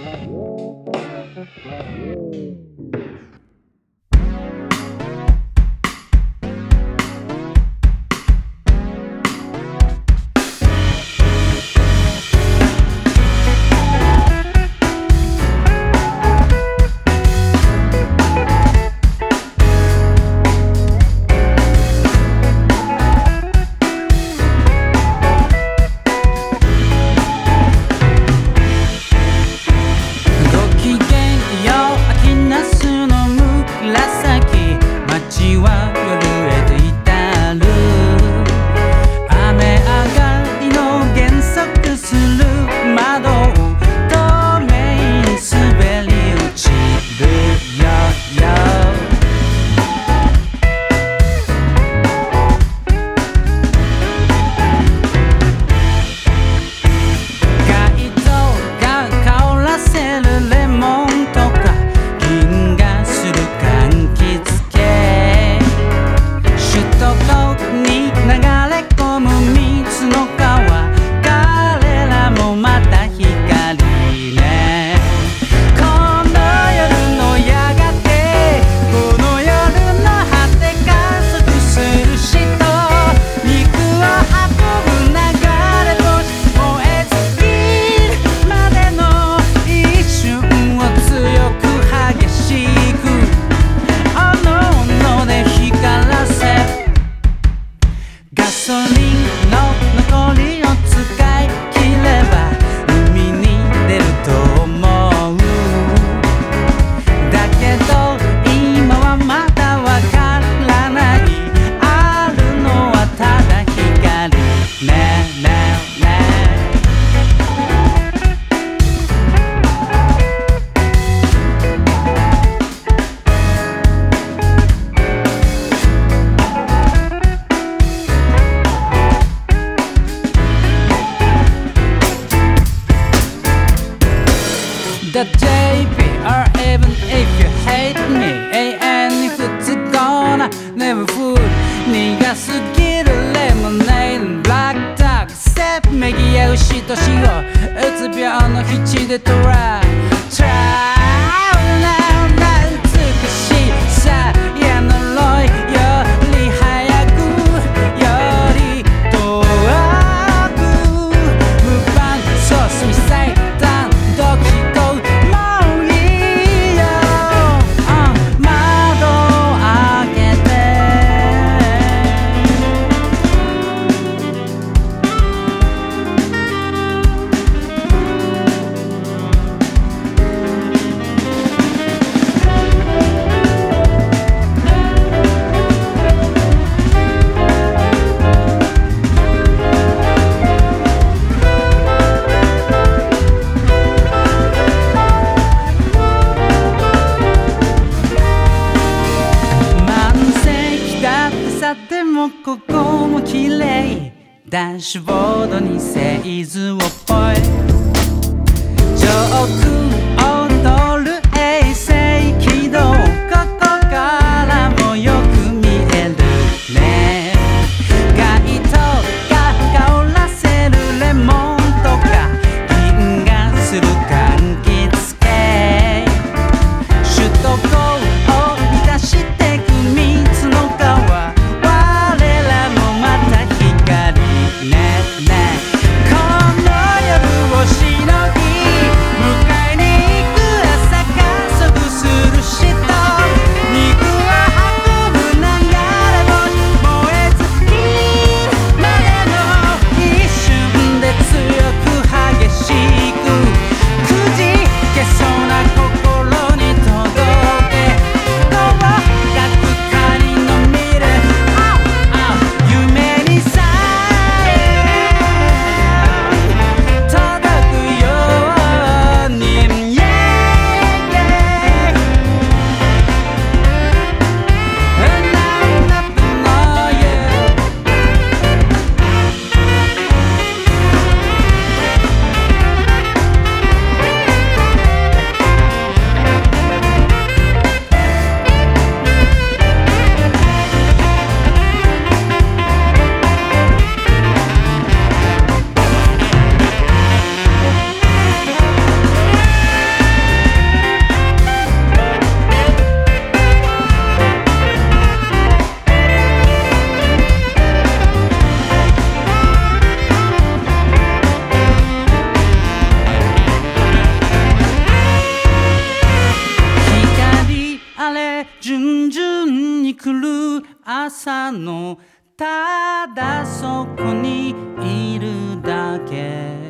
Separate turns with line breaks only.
Música the JP or even if you hate me Hey, any food gonna never food 니가 쓰기를 lemonade Black dog, step, make it 우시도 시고 으つ 변호 히치 되더라 Try. ってもここも綺麗。ダッシュボードに製図をぽい上空順々に来る朝のただそこにいるだけ。